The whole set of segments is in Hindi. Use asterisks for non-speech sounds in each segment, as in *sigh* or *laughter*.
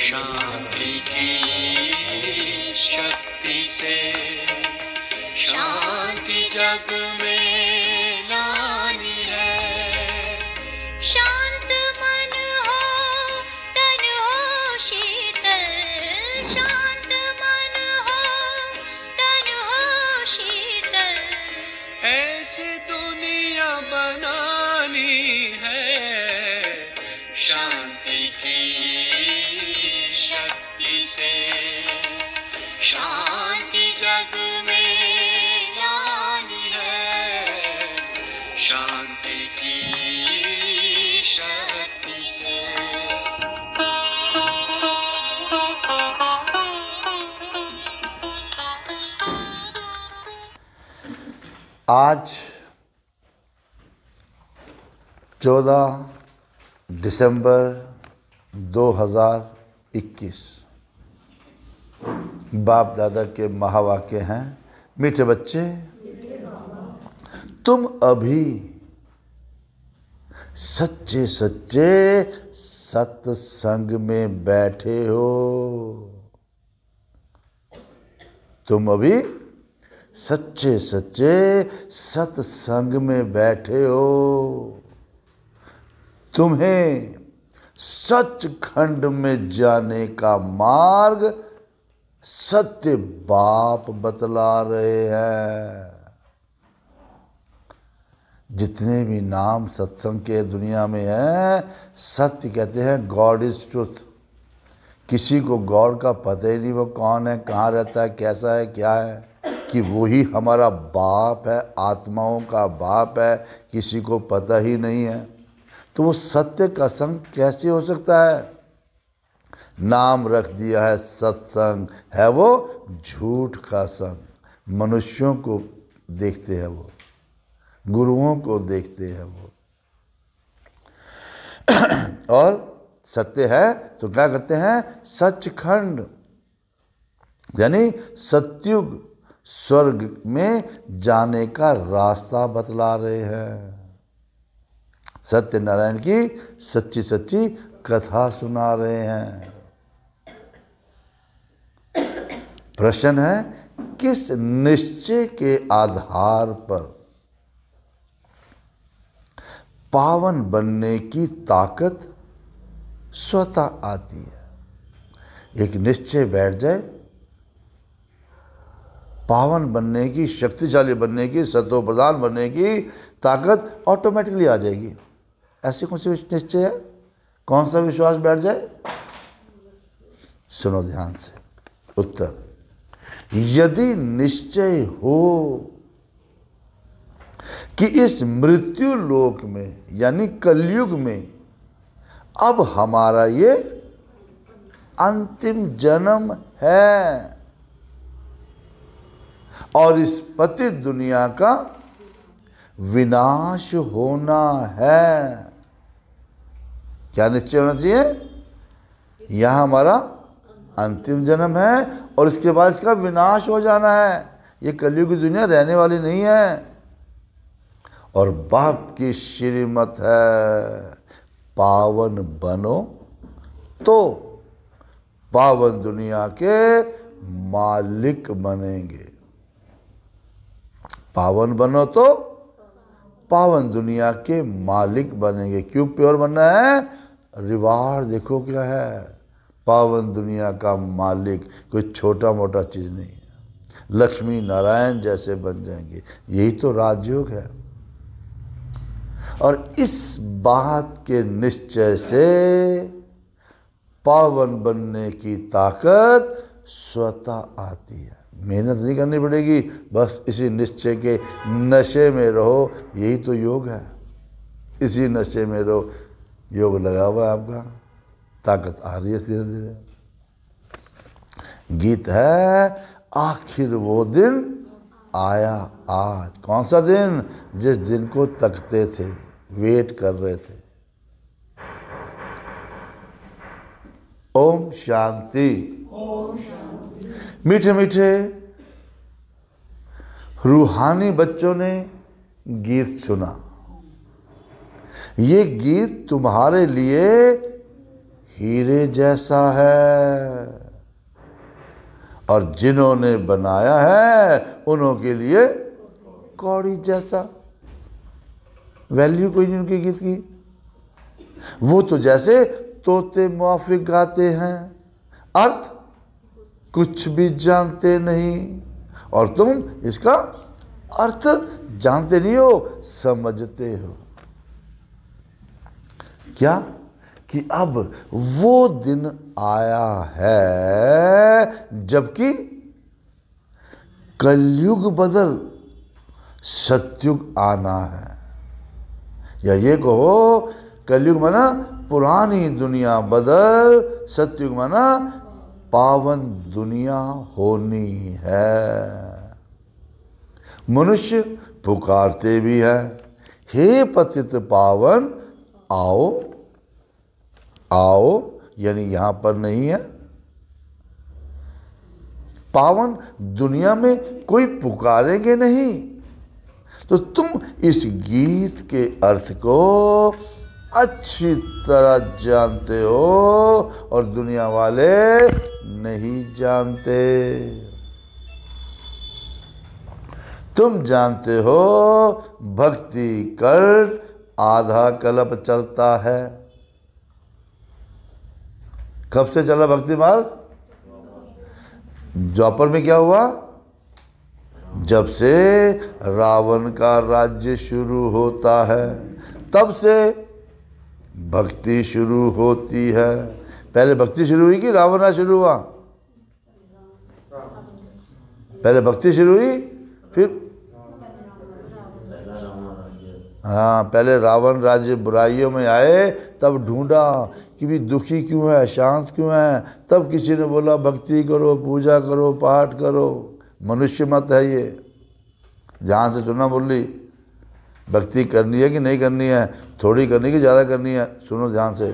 शांति की शक्ति से शांति जग में आज 14 दिसंबर 2021 बाप दादा के महावाक्य हैं, मीठे बच्चे, तुम अभी सच्चे सच्चे सत्संग में बैठे हो। तुम अभी सच्चे सच्चे सत्संग में बैठे हो। तुम्हें सच खंड में जाने का मार्ग सत्य बाप बतला रहे हैं। जितने भी नाम सत्संग के दुनिया में हैं, सत्य कहते हैं गॉड इज़ ट्रुथ किसी को गॉड का पता ही नहीं वो कौन है, कहाँ रहता है, कैसा है, क्या है। कि वही हमारा बाप है, आत्माओं का बाप है, किसी को पता ही नहीं है। तो वो सत्य का संग कैसे हो सकता है? नाम रख दिया है सत्संग, है वो झूठ का संग। मनुष्यों को देखते हैं वो, गुरुओं को देखते हैं वो। *clears throat* और सत्य है तो क्या करते हैं? सचखंड, यानी सत्युग। स्वर्ग में जाने का रास्ता बतला रहे हैं। सत्यनारायण की सच्ची सच्ची कथा सुना रहे हैं। प्रश्न है, किस निश्चय के आधार पर पावन बनने की ताकत स्वतः आती है? एक निश्चय बैठ जाए पावन बनने की, शक्तिशाली बनने की सत्व प्रधान बनने की ताकत ऑटोमेटिकली आ जाएगी। ऐसे कौन सी निश्चय है? कौन सा विश्वास बैठ जाए? सुनो ध्यान से। उत्तर, यदि निश्चय हो कि इस मृत्यु लोक में, यानी कलयुग में, अब हमारा ये अंतिम जन्म है। और इस पति दुनिया का विनाश होना है। क्या निश्चय होना चाहिए? यह हमारा अंतिम जन्म है और इसके बाद इसका विनाश हो जाना है। ये कलयुग की दुनिया रहने वाली नहीं है। और बाप की श्रीमत है, पावन बनो तो पावन दुनिया के मालिक बनेंगे। पावन बनो तो पावन दुनिया के मालिक बनेंगे। क्यों प्योर बनना है? रिवार्ड देखो क्या है। पावन दुनिया का मालिक कोई छोटा मोटा चीज़ नहीं है। लक्ष्मी नारायण जैसे बन जाएँगे। यही तो राजयोग है। और इस बात के निश्चय से पावन बनने की ताकत स्वतः आती है। मेहनत नहीं करनी पड़ेगी, बस इसी निश्चय के नशे में रहो। यही तो योग है। इसी नशे में रहो। योग लगा हुआ है आपका। ताकत आ रही है धीरे धीरे गीत है, आखिर वो दिन आया आज। कौन सा दिन? जिस दिन को तकते थे, वेट कर रहे थे। ओम शांति। मीठे मीठे रूहानी बच्चों ने गीत सुना। ये गीत तुम्हारे लिए हीरे जैसा है और जिन्होंने बनाया है उन्हों के लिए कौड़ी जैसा। वैल्यू कोई नहीं उनके गीत की। वो तो जैसे तोते मुआफिक गाते हैं। अर्थ कुछ भी जानते नहीं। और तुम इसका अर्थ जानते नहीं हो, समझते हो। क्या? कि अब वो दिन आया है, जबकि कलयुग बदल, सत्युग आना है। या ये कहो, कलयुग माना पुरानी दुनिया बदल, सत्युग माना पावन दुनिया होनी है। मनुष्य पुकारते भी हैं, हे पतित पावन, आओ आओ, यानी यहाँ पर नहीं है। पावन दुनिया में कोई पुकारेंगे नहीं। तो तुम इस गीत के अर्थ को अच्छी तरह जानते हो और दुनिया वाले नहीं जानते। तुम जानते हो भक्ति कर आधा कल्प चलता है। कब से चला भक्ति मार्ग? द्वापर में क्या हुआ? जब से रावण का राज्य शुरू होता है, तब से भक्ति शुरू होती है। पहले भक्ति शुरू हुई कि रावण शुरू हुआ? पहले भक्ति शुरू हुई, फिर हाँ पहले रावण राज्य बुराइयों में आए, तब ढूंढा कि भी दुखी क्यों है, शांत क्यों है? तब किसी ने बोला, भक्ति करो, पूजा करो, पाठ करो। मनुष्य मत है ये। जहाँ से सुना बोल भक्ति करनी है कि नहीं करनी है? थोड़ी करनी कि ज़्यादा करनी है? सुनो ध्यान से।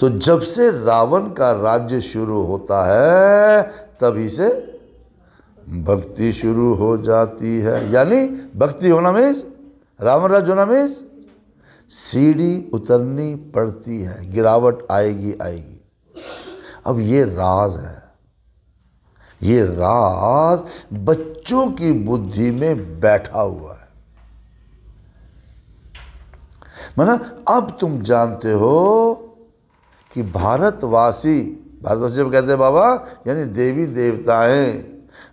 तो जब से रावण का राज्य शुरू होता है, तभी से भक्ति शुरू हो जाती है। यानी भक्ति होना मीन्स, रावण राज्य होना मीन्स, सीढ़ी उतरनी पड़ती है, गिरावट आएगी आएगी। अब ये राज है। ये राज बच्चों की बुद्धि में बैठा हुआ है। माना अब तुम जानते हो कि भारतवासी भारतवासी जब कहते हैं, बाबा, यानी देवी देवताएँ,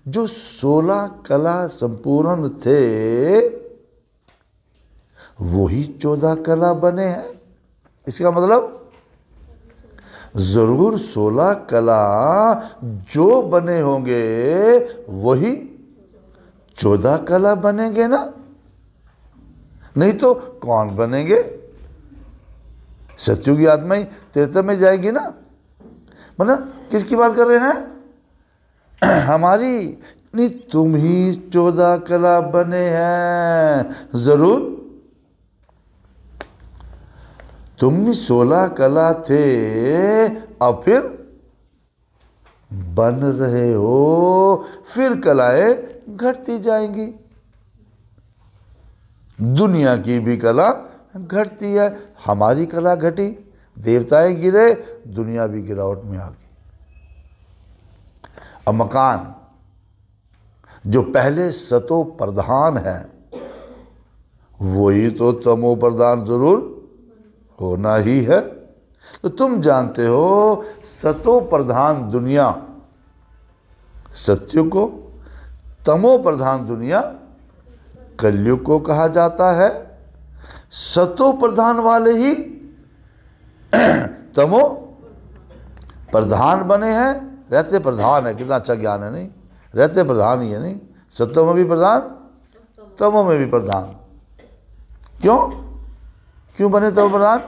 जो सोलह कला संपूर्ण थे, वही चौदह कला बने हैं। इसका मतलब ज़रूर सोलह कला जो बने होंगे, वही चौदह कला बनेंगे ना। नहीं तो कौन बनेंगे? सत्यु की आत्मा ही तीर्थ में जाएगी ना? मतलब किसकी बात कर रहे हैं? *clears throat* हमारी, नहीं, तुम ही चौदह कला बने हैं। ज़रूर। तुम भी सोलह कला थे, अब फिर बन रहे हो, फिर कलाएँ घटती जाएँगी। दुनिया की भी कला घटती है, हमारी कला घटी, देवताएँ गिरे, दुनिया भी गिरावट में आ गई। अब मकान, जो पहले सतो प्रधान है, वही तो तमो प्रधान ज़रूर होना ही है। तो तुम जानते हो, सतो प्रधान दुनिया, सत्य को तमो प्रधान दुनिया कलयुग को कहा जाता है, सतो प्रधान वाले ही तमो प्रधान बने हैं। रहते प्रधान है, कितना अच्छा ज्ञान है, नहीं? रहते प्रधान ही है, नहीं? सत्यों में भी प्रधान, तमो में भी प्रधान। क्यों? क्यों बने तमो प्रधान?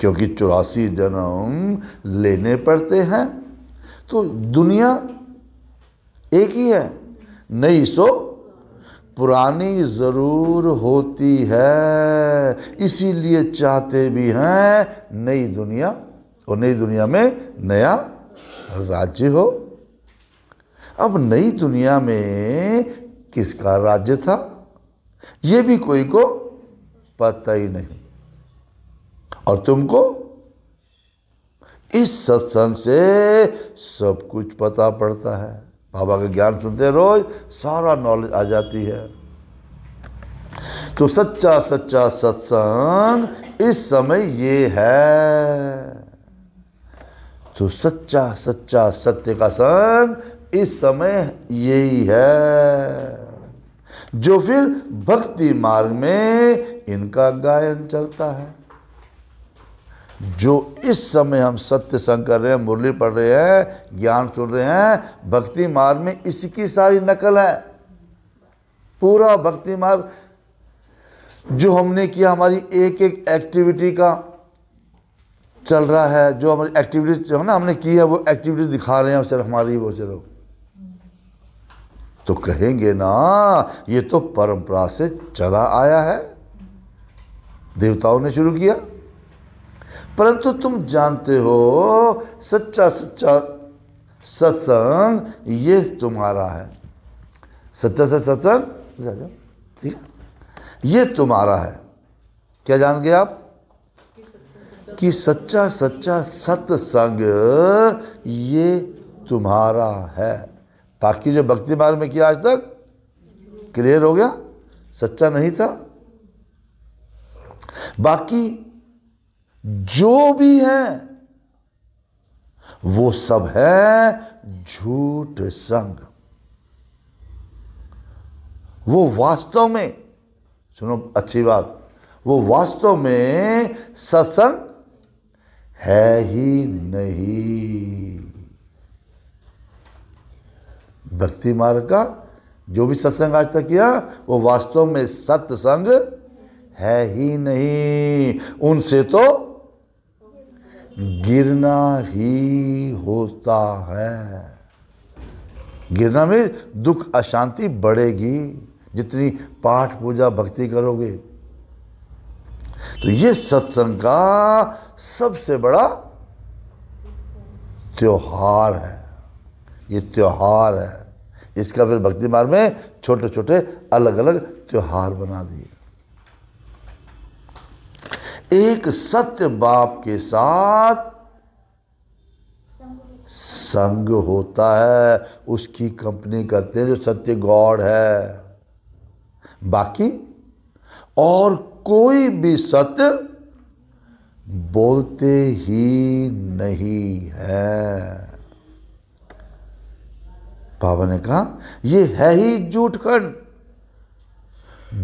क्योंकि चौरासी जन्म लेने पड़ते हैं। तो दुनिया एक ही है, नहीं सो पुरानी ज़रूर होती है। इसीलिए चाहते भी हैं नई दुनिया और नई दुनिया में नया राज्य हो। अब नई दुनिया में किसका राज्य था? ये भी कोई को पता ही नहीं। और तुमको? इस सत्संग से सब कुछ पता पड़ता है। बाबा का ज्ञान सुनते रोज सारा नॉलेज आ जाती है। तो सच्चा सच्चा, सत्संग इस समय ये है। तो सच्चा सच्चा, सत्य का संग इस समय यही है। जो फिर भक्ति मार्ग में इनका गायन चलता है। जो इस समय हम सत्य संग कर रहे हैं, मुरली पढ़ रहे हैं, ज्ञान सुन रहे हैं, भक्ति मार्ग में इसकी सारी नकल है। पूरा भक्ति मार्ग जो हमने किया, हमारी एक एक एक्टिविटी का चल रहा है, जो हमारी एक्टिविटी जो है ना, हमने की है, वो एक्टिविटीज़ दिखा रहे हैं सिर्फ़ हमारी, वो सिर्फ़। तो कहेंगे ना, ये तो परंपरा से चला आया है। देवताओं ने शुरू किया। परंतु तुम जानते हो, सच्चा सच्चा सत्संग ये तुम्हारा है। सच्चा सच सत्संग? ठीक है? ये तुम्हारा है। क्या जान गए आप? कि सच्चा सच्चा सत्संग ये तुम्हारा है। बाकी जो भक्ति मार्ग में किया आज तक? क्लियर हो गया? सच्चा नहीं था? बाकी जो भी है, वो सब है झूठ संग। वो वास्तव में, सुनो अच्छी बात, वो वास्तव में सत्संग है ही नहीं। भक्ति मार्ग का जो भी सत्संग आज तक किया, वो वास्तव में सत्संग है ही नहीं। उनसे तो गिरना ही होता है। गिरना में दुख अशांति बढ़ेगी, जितनी पाठ पूजा भक्ति करोगे। तो ये सत्संग का सबसे बड़ा त्योहार है। ये त्योहार है। इसका फिर भक्ति मार्ग में छोटे छोटे अलग अलग त्योहार बना दिए। एक सत्य बाप के साथ संग होता है। उसकी कंपनी करते हैं जो सत्य गॉड है। बाकी? और कोई भी सत्य बोलते ही नहीं है। बाबा ने कहा यह है ही झूठ खंड।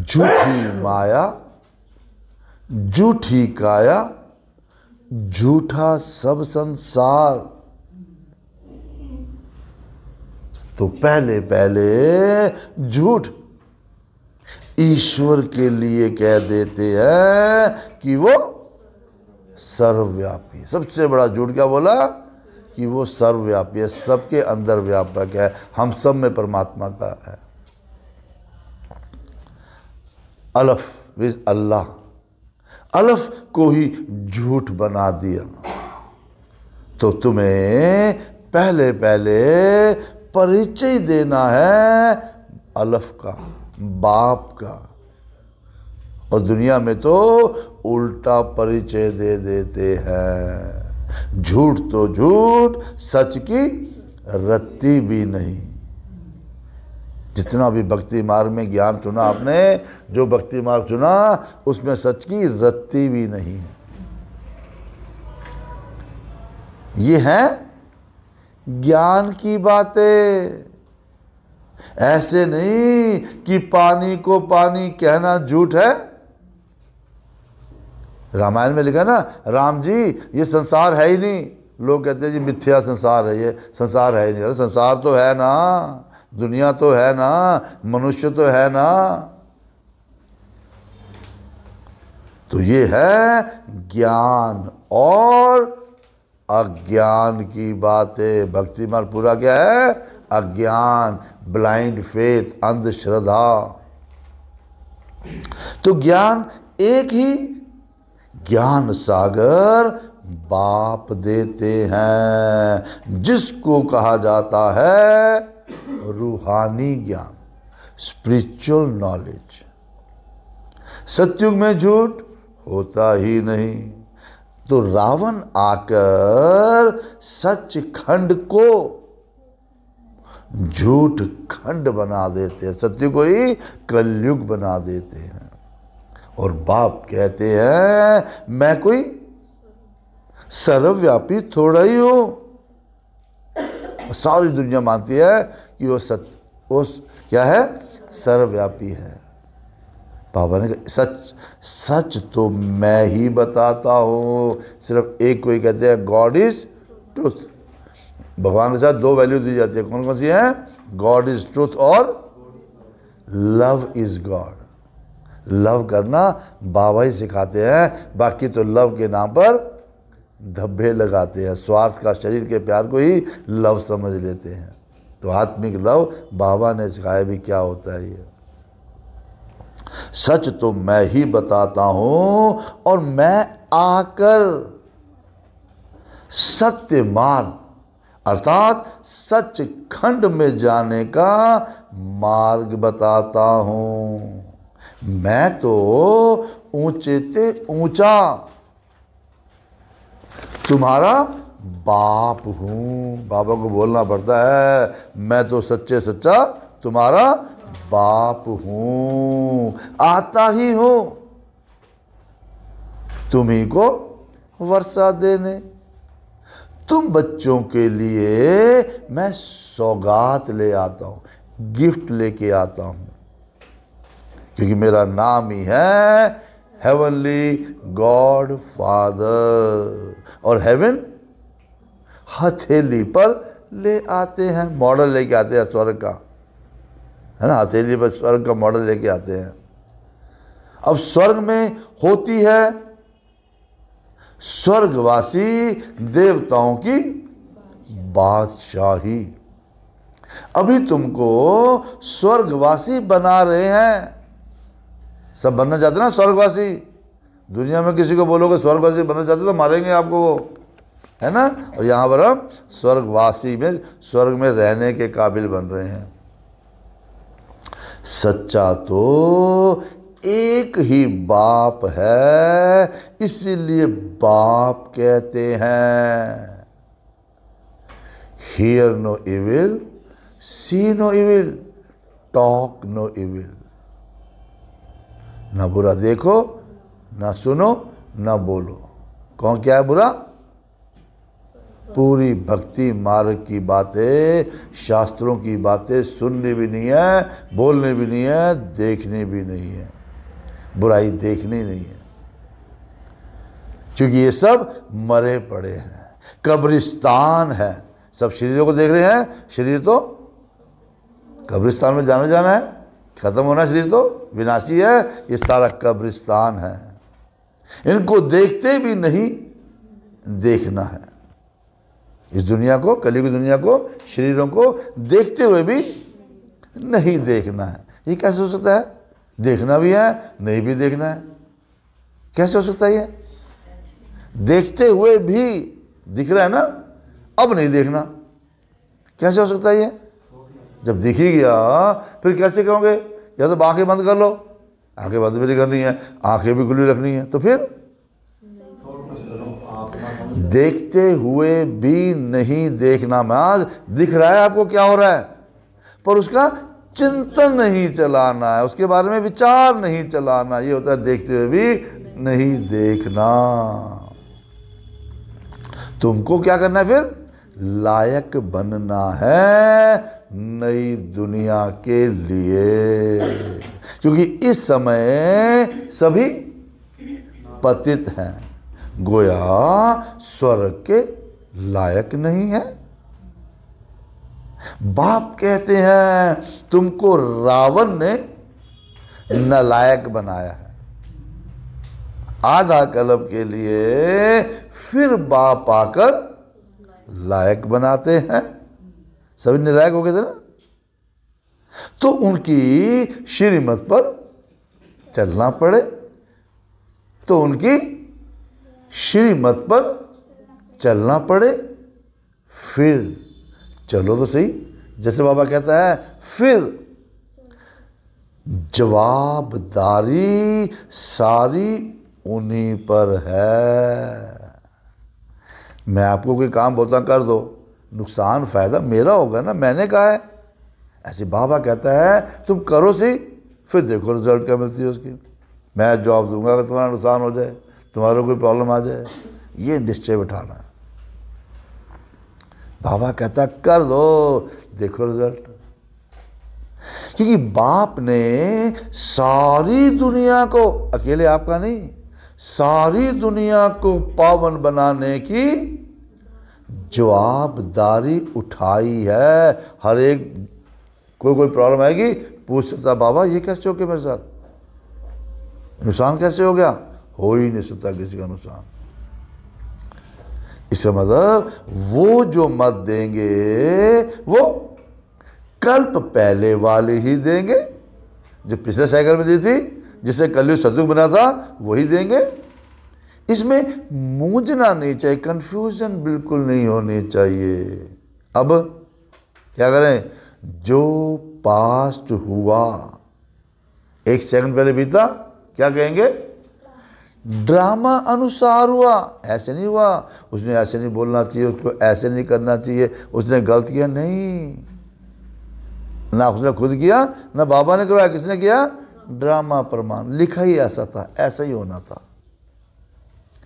झूठी माया झूठी काया झूठा सब संसार। तो पहले पहले झूठ ईश्वर के लिए कह देते हैं कि वो सर्वव्यापी सबसे बड़ा झूठ क्या बोला? कि वो सर्वव्यापी है, सबके अंदर व्यापक है, हम सब में परमात्मा का है। अलफ, विज अल्लाह। अलफ को ही झूठ बना दिया। तो तुम्हें पहले पहले परिचय देना है अलफ का, बाप का। और दुनिया में तो उल्टा परिचय दे देते हैं। झूठ तो झूठ, सच की रत्ती भी नहीं। जितना भी भक्ति मार्ग में ज्ञान चुना आपने, जो भक्ति मार्ग चुना, उसमें सच की रत्ती भी नहीं है। ये है ज्ञान की बातें। ऐसे नहीं कि पानी को पानी कहना झूठ है। रामायण में लिखा ना, राम जी, ये संसार है ही नहीं। लोग कहते हैं, जी मिथ्या संसार है ये, संसार है ही नहीं। अरे संसार तो है ना। दुनिया तो है ना, मनुष्य तो है ना। तो ये है ज्ञान और अज्ञान की बातें। भक्ति मार्ग पूरा क्या है? अज्ञान ब्लाइंड फेथ अंधश्रद्धा। तो ज्ञान एक ही, ज्ञान सागर बाप देते हैं। जिसको कहा जाता है रूहानी ज्ञान स्पिरिचुअल नॉलेज सत्युग में झूठ होता ही नहीं। तो रावण आकर सच खंड को झूठ खंड बना देते हैं। सत्य को ही कलयुग बना देते हैं। और बाप कहते हैं, मैं कोई सर्वव्यापी थोड़ा ही हूँ। सारी दुनिया मानती है कि वो सत वो क्या है? सर्वव्यापी है। बाबा ने कहा, सच सच तो मैं ही बताता हूँ। सिर्फ़ एक कोई कहते हैं गॉड इज़ ट्रुथ भगवान के साथ दो वैल्यू दी जाती है। कौन कौन सी है? गॉड इज़ ट्रूथ और लव इज़ गॉड लव करना बाबा ही सिखाते हैं। बाकी तो लव के नाम पर धब्बे लगाते हैं। स्वार्थ का शरीर के प्यार को ही लव समझ लेते हैं। तो आत्मिक लव बाबा ने सिखाया भी क्या होता है ये। सच तो मैं ही बताता हूँ और मैं आकर सत्य मार्ग अर्थात सच खंड में जाने का मार्ग बताता हूँ। मैं तो ऊँचे ते ऊँचा, तुम्हारा बाप हूँ। बाबा को बोलना पड़ता है, मैं तो सच्चे सच्चा तुम्हारा बाप हूँ। आता ही हूँ। तुम्ही को वर्षा देने। तुम बच्चों के लिए मैं सौगात ले आता हूँ, गिफ्ट लेके आता हूँ। क्योंकि मेरा नाम ही है हेवनली गॉड फादर और हेवन हथेली पर ले आते हैं मॉडल लेके आते हैं स्वर्ग का। है ना? हथेली पर स्वर्ग का मॉडल लेके आते हैं। अब स्वर्ग में होती है स्वर्गवासी देवताओं की बादशाही। अभी तुमको स्वर्गवासी बना रहे हैं। सब बनना चाहते ना स्वर्गवासी? दुनिया में किसी को बोलोगे स्वर्गवासी बनना चाहते तो मारेंगे आपको वो। है ना? और यहाँ पर हम स्वर्गवासी में, स्वर्ग में रहने के काबिल बन रहे हैं। सच्चा तो एक ही बाप है, इसीलिए बाप कहते हैं। Hear no evil see no evil talk no evil ना बुरा देखो, ना सुनो, ना बोलो। कौन क्या है बुरा? पूरी भक्ति मार्ग की बातें, शास्त्रों की बातें सुननी भी नहीं है, बोलनी भी नहीं है, देखनी भी नहीं है। बुराई देखनी नहीं है। क्योंकि ये सब मरे पड़े हैं। कब्रिस्तान है। सब शरीरों को देख रहे हैं? शरीर तो कब्रिस्तान में जाना जाना है। खत्म होना शरीर तो। विनाशी है। ये सारा कब्रिस्तान है। इनको देखते भी नहीं, देखना है। इस दुनिया को कली की दुनिया को, शरीरों को देखते हुए भी नहीं देखना है। ये कैसे हो सकता है? देखना भी है, नहीं भी देखना है। कैसे हो सकता है ये? देखते हुए भी दिख रहा है ना, अब नहीं देखना। कैसे हो सकता है ये? जब दिख ही गया फिर कैसे कहोगे? या तो आँखें बंद कर लो। आँखें बंद भी नहीं करनी है, आँखें भी खुली रखनी है तो फिर? देखते हुए भी नहीं देखना। आज दिख रहा है आपको क्या हो रहा है? पर उसका चिंतन नहीं चलाना है, उसके बारे में विचार नहीं चलाना, ये होता है देखते हुए भी नहीं देखना। तुमको क्या करना है फिर? लायक बनना है नई दुनिया के लिए। क्योंकि इस समय सभी पतित हैं। गोया स्वर्ग के लायक नहीं है। बाप कहते हैं, तुमको रावण ने नलायक बनाया है। आधा कलब के लिए फिर बाप आकर लायक बनाते हैं। सभी निलायक हो गए थे ना? तो उनकी श्रीमत पर चलना पड़े। तो उनकी श्रीमत पर चलना पड़े, फिर चलो तो सही। जैसे बाबा कहता है, फिर जवाबदारी सारी उन्हीं पर है। मैं आपको कोई काम बोलता कर दो, नुकसान फ़ायदा मेरा होगा ना, मैंने कहा है। ऐसे बाबा कहता है, तुम करो सी फिर देखो रिज़ल्ट क्या मिलती है उसकी। मैं जॉब दूँगा अगर तुम्हारा नुकसान हो जाए। तुम्हारा कोई प्रॉब्लम आ जाए, ये निश्चय बिठाना बाबा कहता, कर दो, देखो रिज़ल्ट क्योंकि बाप ने सारी दुनिया को, अकेले आपका नहीं, सारी दुनिया को पावन बनाने की जवाबदारी उठाई है। हर एक, कोई कोई प्रॉब्लम आएगी पूछ सकता बाबा, ये कैसे हो गया मेरे साथ? नुकसान कैसे हो गया? हो ही नहीं सकता किसी का नुकसान। इसका मतलब वो जो मत देंगे, वो कल्प पहले वाले ही देंगे, जो पिछले साइकिल में दी थी, जिसे कलयुग सदुग बना था, वही देंगे। इसमें मूझना नहीं चाहिए कंफ्यूजन बिल्कुल नहीं होनी चाहिए। अब क्या करें? जो पास्ट हुआ, एक सेकंड पहले बीता, क्या कहेंगे? ड्रामा अनुसार हुआ। ऐसे नहीं हुआ। उसने ऐसे नहीं बोलना चाहिए, उसको ऐसे नहीं करना चाहिए। उसने गलत किया? नहीं। ना उसने खुद किया, ना बाबा ने करवाया। किसने किया? ड्रामा प्रमाण। लिखा ही ऐसा था, ऐसा ही होना था।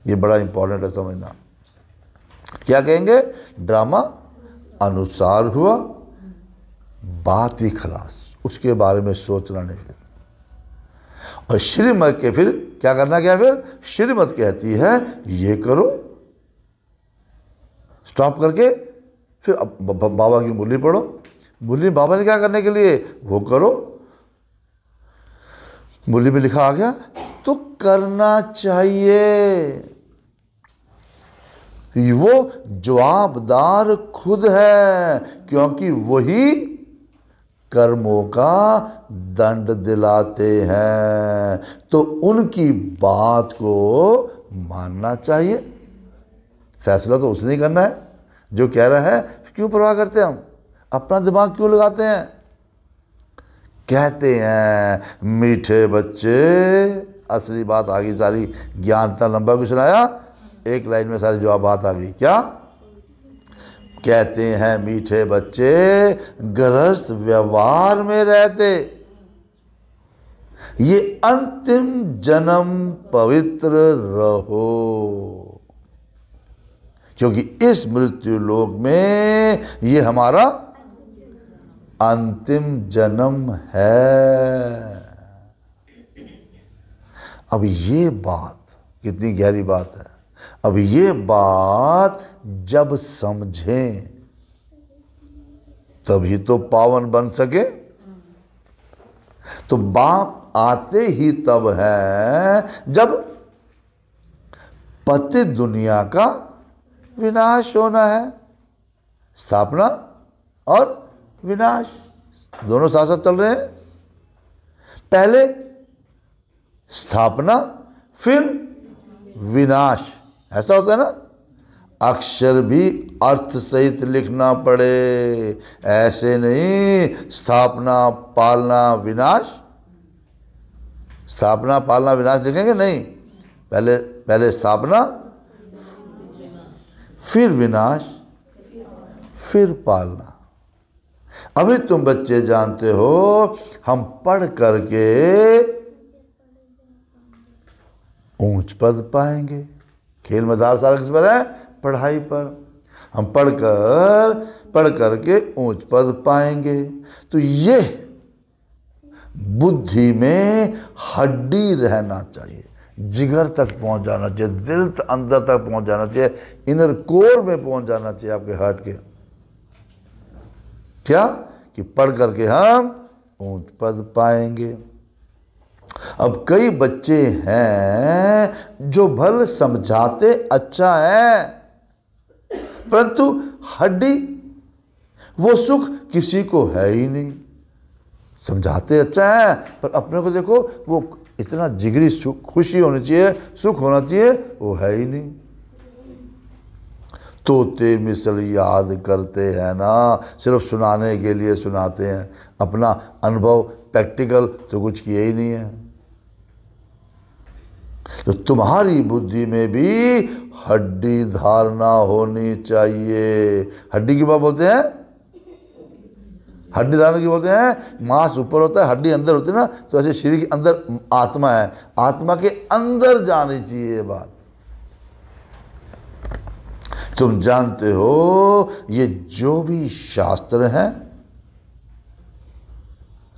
ये बड़ा इंपॉर्टेंट है समझना। क्या कहेंगे? ड्रामा अनुसार हुआ, बात ही खलास। उसके बारे में सोचना नहीं। और श्रीमत के फिर क्या करना क्या फिर? श्रीमत कहती है, ये करो। स्टॉप करके फिर बाबा की मुरली पढ़ो। मुरली बाबा ने क्या करने के लिए? वो करो। मुरली में लिखा आ गया तो करना चाहिए। वो जवाबदार खुद है, क्योंकि वही कर्मों का दंड दिलाते हैं। तो उनकी बात को मानना चाहिए। फैसला तो उसने करना है, जो कह रहा है, क्यों परवाह करते हैं हम? अपना दिमाग क्यों लगाते हैं? कहते हैं, मीठे बच्चे, असली बात आ गई सारी ज्ञान इतना लंबा कुछ सुनाया? एक लाइन में सारी जवाब बात आ गई। क्या? कहते हैं, मीठे बच्चे ग्रस्त व्यवहार में रहते। ये अंतिम जन्म पवित्र रहो। क्योंकि इस मृत्यु लोक में ये हमारा अंतिम जन्म है। अब ये बात, कितनी गहरी बात है। अब ये बात जब समझें, तभी तो पावन बन सके। तो बाप आते ही तब है जब पति दुनिया का विनाश होना है, स्थापना और विनाश। दोनों साथ साथ चल रहे हैं। पहले स्थापना, फिर विनाश। ऐसा होता है ना? अक्षर भी अर्थ सहित लिखना पड़े। ऐसे नहीं, स्थापना, पालना, विनाश। स्थापना, पालना, विनाश लिखेंगे? नहीं। पहले पहले स्थापना, फिर विनाश, फिर पालना। अभी तुम बच्चे जानते हो, हम पढ़ करके ऊंच पद पाएँगे। खेल मैदान सारा किस पर है? पढ़ाई पर। हम पढ़कर पढ़ करके ऊंच पद पाएँगे। तो ये बुद्धि में हड्डी रहना चाहिए। जिगर तक पहुँच जाना चाहिए, दिल त- अंदर तक पहुँच जाना चाहिए, इनर कोर में पहुँच जाना चाहिए आपके हार्ट के। क्या? कि पढ़ करके हम ऊंच पद पाएँगे। अब कई बच्चे हैं जो भल समझाते अच्छा है, परंतु हड्डी, वो सुख किसी को है ही नहीं। समझाते अच्छा है, पर अपने को देखो, वो इतना जिगरी सुख, खुशी होनी चाहिए, सुख होना चाहिए, वो है ही नहीं। तोते मिसल याद करते हैं ना, सिर्फ़ सुनाने के लिए सुनाते हैं। अपना अनुभव प्रैक्टिकल तो कुछ किए ही नहीं है। तो तुम्हारी बुद्धि में भी हड्डी धारणा होनी चाहिए। हड्डी की बात बोलते हैं? हड्डी धारण की बोलते हैं? मांस ऊपर होता है, हड्डी अंदर होती है ना तो ऐसे शरीर के अंदर आत्मा है। आत्मा के अंदर जानी चाहिए ये बात। तुम जानते हो, ये जो भी शास्त्र हैं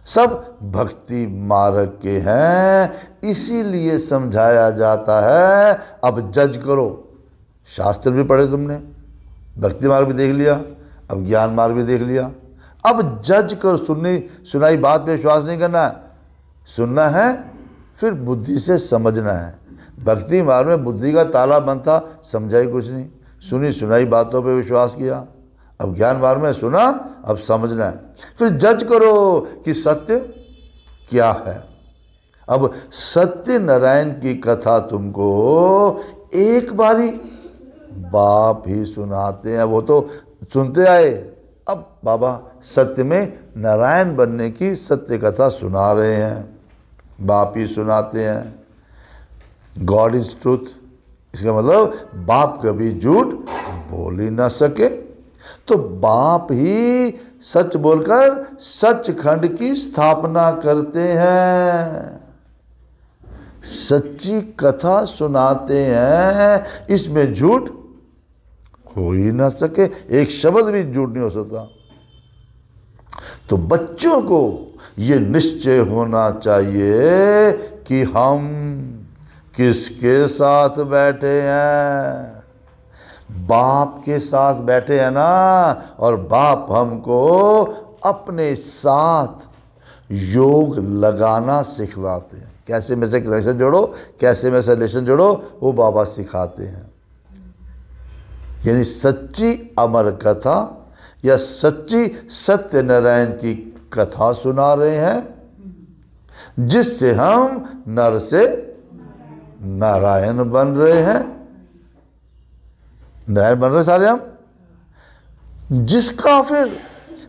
सब भक्ति मार्ग के हैं। इसीलिए समझाया जाता है, अब जज करो। शास्त्र भी पढ़े तुमने, भक्ति मार्ग भी देख लिया, अब ज्ञान मार्ग भी देख लिया। अब जज करो, सुननी, सुनाई बात पे विश्वास नहीं करना है। सुनना है, फिर बुद्धि से समझना है। भक्ति मार्ग में बुद्धि का ताला बंद था समझाई कुछ नहीं। सुनी, सुनाई बातों पे विश्वास किया। अब ज्ञान मार्ग में सुना, अब समझना है। फिर जज करो कि सत्य क्या है। अब सत्य नारायण की कथा तुमको एक बारी बाप ही सुनाते हैं। वो तो सुनते आए। अब बाबा सत्य में नारायण बनने की सत्य कथा सुना रहे हैं। बाप ही सुनाते हैं। God is truth. इसका मतलब बाप कभी झूठ बोल ही ना सके। तो बाप ही सच बोलकर सचखंड की स्थापना करते हैं। सच्ची कथा सुनाते हैं। इसमें झूठ हो ही ना सके, एक शब्द भी झूठ नहीं हो सकता। तो बच्चों को ये निश्चय होना चाहिए कि हम किसके साथ बैठे हैं? बाप के साथ बैठे हैं ना, और बाप हमको अपने साथ योग लगाना सिखलाते हैं। कैसे में से रिलेशन जोड़ो, कैसे में से रिलेशन जोड़ो, वो बाबा सिखाते हैं। यानी सच्ची अमर कथा या सच्ची सत्यनारायण की कथा सुना रहे हैं, जिससे हम नर से नारायण बन रहे हैं। नारायण बन रहे सारे हम। जिसका फिर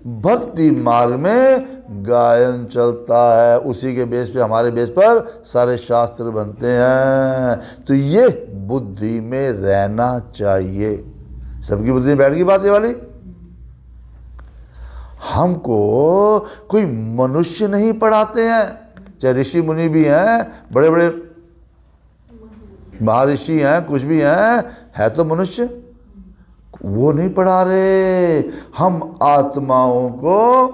भक्ति मार्ग में गायन चलता है, उसी के बेस पे, हमारे बेस पर सारे शास्त्र बनते हैं। तो ये बुद्धि में रहना चाहिए। सबकी बुद्धि में बैठ गई बात ये वाली। हमको कोई मनुष्य नहीं पढ़ाते हैं। चाहे ऋषि मुनि भी हैं बड़े बड़े महर्षि हैं, कुछ भी हैं, है तो मनुष्य। वो नहीं पढ़ा रहे। हम आत्माओं को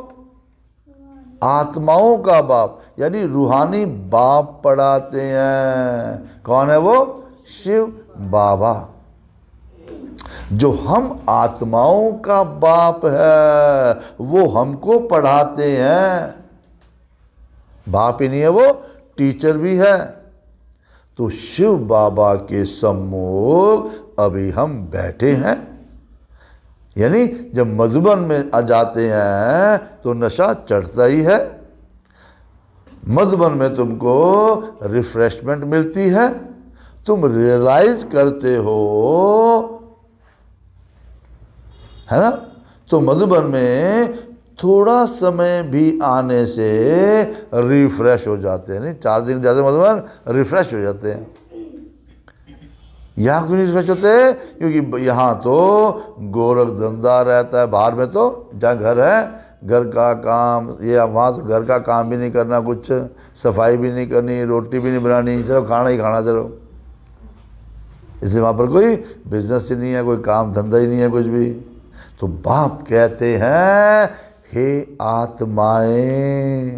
आत्माओं का बाप, यानी रूहानी बाप पढ़ाते हैं। कौन है वो? शिव बाबा। जो हम आत्माओं का बाप है, वो हमको पढ़ाते हैं। बाप ही नहीं है वो, टीचर भी है। तो शिव बाबा के सम्मुख अभी हम बैठे हैं। यानी जब मधुबन में आ जाते हैं तो नशा चढ़ता ही है। मधुबन में तुमको रिफ्रेशमेंट मिलती है। तुम रियलाइज़ करते हो, है ना? तो मधुबन में थोड़ा समय भी आने से रिफ्रेश हो जाते हैं। नहीं चार दिन जाते मधुबन रिफ्रेश हो जाते हैं। यहाँ क्यों नहीं रिफ्रेश होते क्योंकि यहाँ तो गोरख धंधा रहता है, बाहर में तो जहाँ घर है, घर का काम, ये वहाँ तो घर का काम भी नहीं करना, कुछ सफ़ाई भी नहीं करनी, रोटी भी नहीं बनानी सिर्फ़ खाना ही खाना सिर्फ़ इसलिए वहाँ पर कोई बिज़नेस ही नहीं है, कोई काम धंधा ही नहीं है कुछ भी। तो बाप कहते हैं, हे आत्माएँ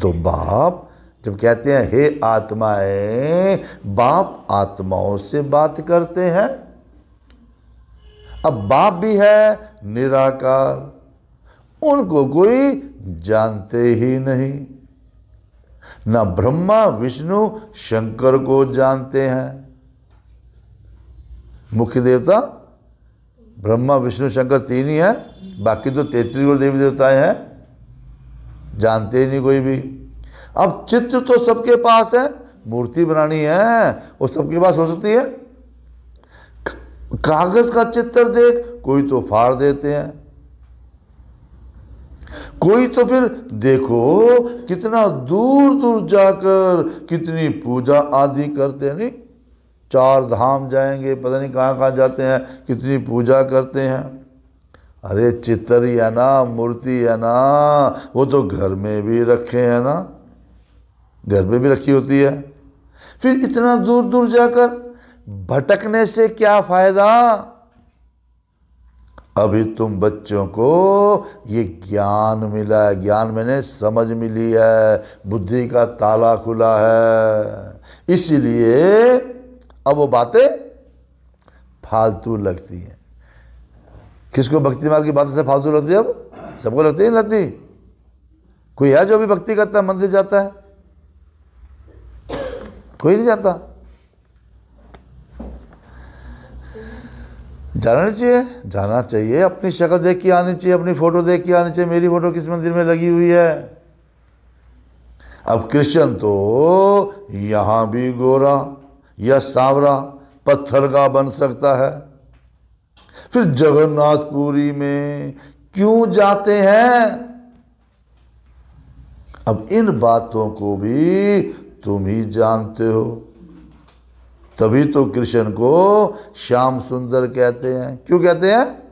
तो बाप जब कहते हैं, हे आत्माएँ, बाप आत्माओं से बात करते हैं। अब बाप भी है निराकार, उनको कोई जानते ही नहीं। ना ब्रह्मा, विष्णु, शंकर को जानते हैं। मुख्य देवता, ब्रह्मा, विष्णु, शंकर तीन ही हैं, बाकी तो तैतीस देवी देवताएँ हैं। जानते ही नहीं कोई भी। अब चित्र तो सबके पास है, मूर्ति बनानी है, वो सबके पास हो सकती है। कागज़ का चित्र देख, कोई तो फाड़ देते हैं। कोई तो फिर देखो, कितना दूर दूर जाकर कितनी पूजा आदि करते हैं। नहीं, चार धाम जाएँगे, पता नहीं कहाँ कहाँ जाते हैं, कितनी पूजा करते हैं। अरे चित्र है ना, मूर्ति है ना, वो तो घर में भी रखे हैं ना। घर में भी रखी होती है। फिर इतना दूर दूर जाकर भटकने से क्या फ़ायदा? अभी तुम बच्चों को ये ज्ञान मिला है, ज्ञान मैंने समझ मिली है, बुद्धि का ताला खुला है। इसीलिए अब वो बातें फालतू लगती हैं। किसको भक्ति मार्ग की बातें से फालतू लगती है अब? सबको लगती है लगती? कोई है जो भी भक्ति करता है, मंदिर जाता है? कोई नहीं जाता जाना नहीं चाहिए, जाना चाहिए। अपनी शक्ल देख के आनी चाहिए, अपनी फ़ोटो देख के आनी चाहिए। मेरी फ़ोटो किस मंदिर में लगी हुई है? अब कृष्ण तो यहाँ भी गोरा या सांवरा पत्थर का बन सकता है। फिर जगन्नाथपुरी में क्यों जाते हैं? अब इन बातों को भी तुम ही जानते हो। तभी तो कृष्ण को श्याम सुंदर कहते हैं। क्यों कहते हैं?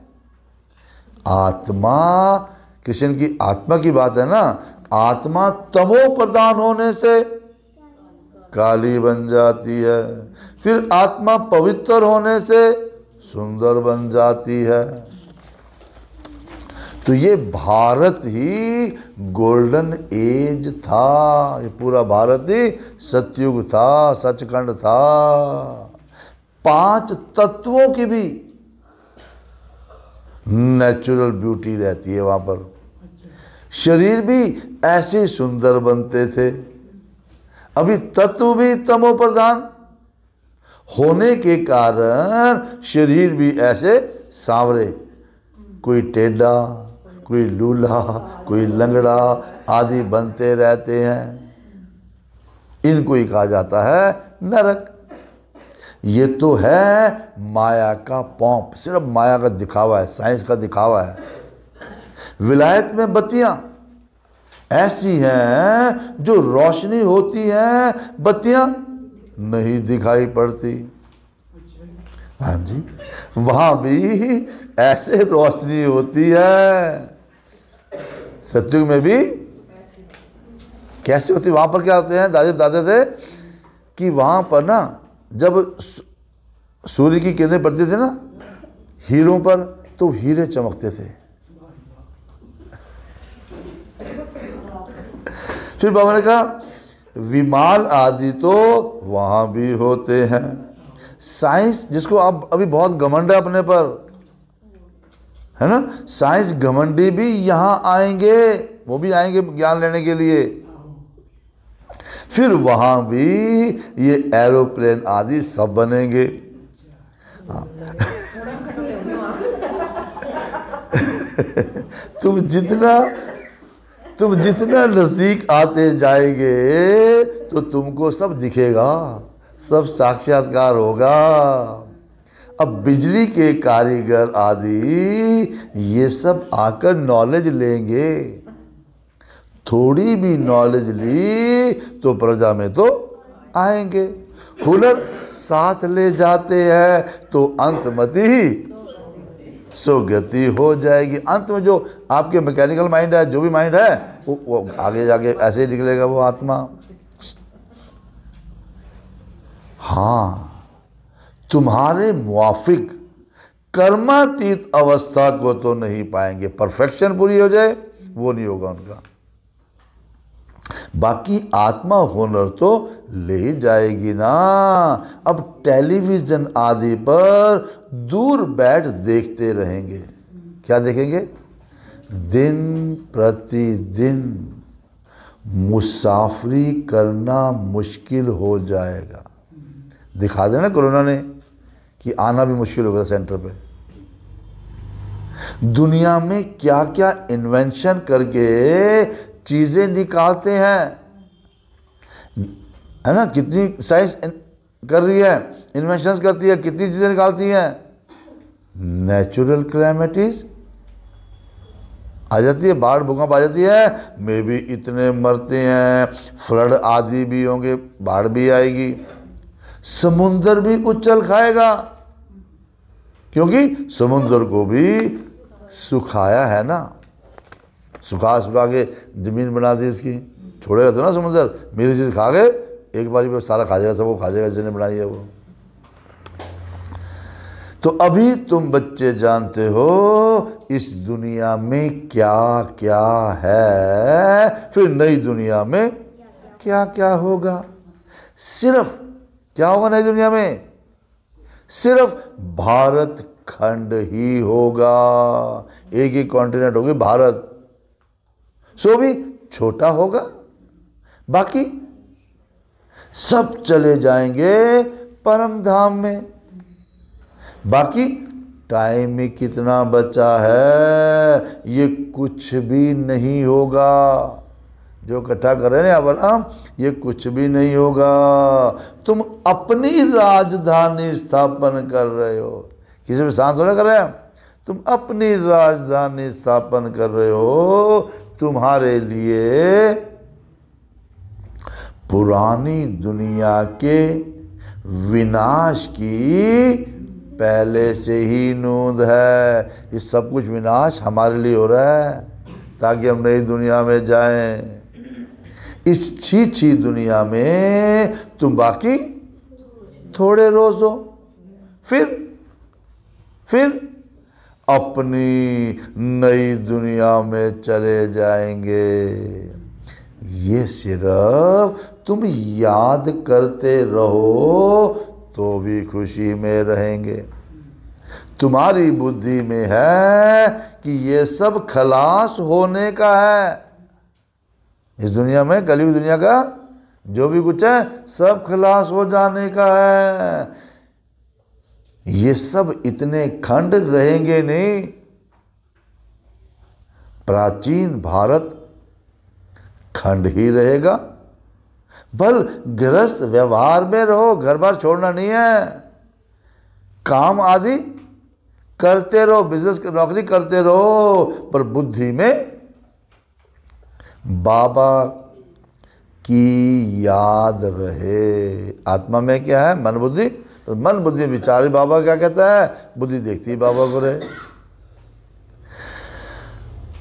आत्मा, कृष्ण की आत्मा की बात है ना? आत्मा तमो प्रदान होने से काली बन जाती है। फिर आत्मा पवित्र होने से सुंदर बन जाती है। तो ये भारत ही गोल्डन एज था। ये पूरा भारत ही सतयुग था, सचखंड था। पाँच तत्वों की भी नेचुरल ब्यूटी रहती है वहाँ पर। शरीर भी ऐसे सुंदर बनते थे। अभी तत्व भी तमो प्रधान होने के कारण शरीर भी ऐसे सांवरे, कोई टेढ़ा कोई लूला, कोई लंगड़ा आदि बनते रहते हैं। इनको ही कहा जाता है नरक। ये तो है माया का पॉम्प सिर्फ़ माया का दिखावा है, साइंस का दिखावा है। विलायत में बत्तियाँ ऐसी हैं जो रोशनी होती है, बत्तियाँ नहीं दिखाई पड़ती। हाँ जी, वहाँ भी ऐसे रोशनी होती है। सत्युग में भी कैसे होती, वहाँ पर क्या होते हैं दादी बताते थे कि वहाँ पर ना, जब सूर्य की किरणें पड़ती थी ना, हीरों पर तो हीरे चमकते थे। फिर बाबा ने कहा, विमान आदि तो वहाँ भी होते हैं। साइंस, जिसको आप अभी बहुत घमंड है अपने पर है ना? साइंस घमंडी भी यहाँ आएँगे, वो भी आएँगे ज्ञान लेने के लिए। फिर वहाँ भी ये एरोप्लेन आदि सब बनेंगे। हाँ। *laughs* तुम जितना तुम जितना नज़दीक आते जाएँगे तो तुमको सब दिखेगा, सब साक्षात्कार होगा। अब बिजली के कारीगर आदि ये सब आकर नॉलेज लेंगे। थोड़ी भी नॉलेज ली तो प्रजा में तो आएँगे। हुनर साथ ले जाते हैं तो अंतमति सुगति हो जाएगी। अंत में जो आपके मैकेनिकल माइंड है जो भी माइंड है वो, वो आगे जाके ऐसे ही निकलेगा वो आत्मा। हाँ। तुम्हारे मुआफिक कर्मातीत अवस्था को तो नहीं पाएँगे। परफेक्शन पूरी हो जाए, वो नहीं होगा उनका। बाकी आत्मा हुनर तो ले ही जाएगी ना। अब टेलीविज़न आदि पर दूर बैठ देखते रहेंगे। क्या देखेंगे? दिन प्रतिदिन मुसाफरी करना मुश्किल हो जाएगा। दिखा देना कोरोना ने। कि आना भी मुश्किल हो गया सेंटर पे। दुनिया में क्या क्या इन्वेंशन करके चीज़ें निकालते हैं। है ना? कितनी साइंस कर रही है इन्वेंशन करती है, कितनी चीज़ें निकालती हैं। नेचुरल क्लैमिटीज आ जाती है, बाढ़, भूकंप आ जाती है मे भी इतने मरते हैं फ्लड आदि भी होंगे, बाढ़ भी आएगी। समुंदर भी उछल खाएगा। क्योंकि समुंदर को भी सुखाया है ना। सुखा सुखा के ज़मीन बना दी उसकी। छोड़ेगा तो ना समुंदर। मेरी चीज़ खा गए, एक बारी में सारा खा जाएगा सबको खा जाएगा, जिसने बनाई है वो। तो अभी तुम बच्चे जानते हो, इस दुनिया में क्या क्या है, फिर नई दुनिया में क्या क्या होगा। सिर्फ़ क्या होगा नई दुनिया में? सिर्फ़ भारत खंड ही होगा। एक ही कॉन्टिनेंट होगी, भारत। सो भी छोटा होगा। बाकी सब चले जाएँगे परम धाम में। बाकी टाइम में कितना बचा है, ये कुछ भी नहीं होगा। जो इकट्ठा कर रहे हैं यहाँ पर ये कुछ भी नहीं होगा। तुम अपनी राजधानी स्थापन कर रहे हो। किसी में शांत होने कर रहे हैं? तुम अपनी राजधानी स्थापन कर रहे हो तुम्हारे लिए पुरानी दुनिया के विनाश की पहले से ही नूंद है। ये सब कुछ विनाश हमारे लिए हो रहा है, ताकि हम नई दुनिया में जाएँ। इस छी छी दुनिया में तुम बाकी थोड़े रोज फिर फिर अपनी नई दुनिया में चले जाएँगे। ये सिर्फ़ तुम याद करते रहो तो भी खुशी में रहेंगे। तुम्हारी बुद्धि में है कि ये सब खलास होने का है। इस दुनिया में कलयुग दुनिया का जो भी कुछ है, सब खलास हो जाने का है। ये सब इतने खंड रहेंगे नहीं। प्राचीन भारत खंड ही रहेगा। बल गृहस्थ व्यवहार में रहो घर बार छोड़ना नहीं है। काम आदि करते रहो बिज़नेस नौकरी करते रहो, पर बुद्धि में बाबा की याद रहे। आत्मा में क्या है? मन बुद्धि। तो मन बुद्धि विचारी बाबा क्या कहता है? बुद्धि देखती है बाबा को रहे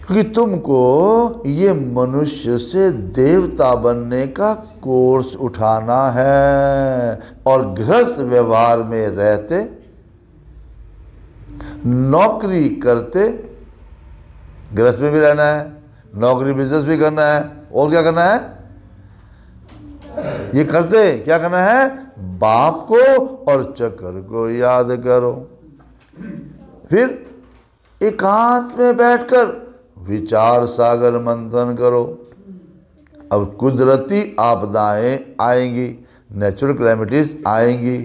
क्योंकि तुमको ये मनुष्य से देवता बनने का कोर्स उठाना है और गृहस्थ व्यवहार में रहते, नौकरी करते, गृहस्थ में भी रहना है, नौकरी बिज़नेस भी करना है, और क्या करना है? ये करते क्या करना है? बाप को और चक्कर को याद करो। फिर एकांत में बैठकर विचार सागर मंथन करो। अब कुदरती आपदाएँ आएँगी नेचुरल क्लैमिटीज आएँगी,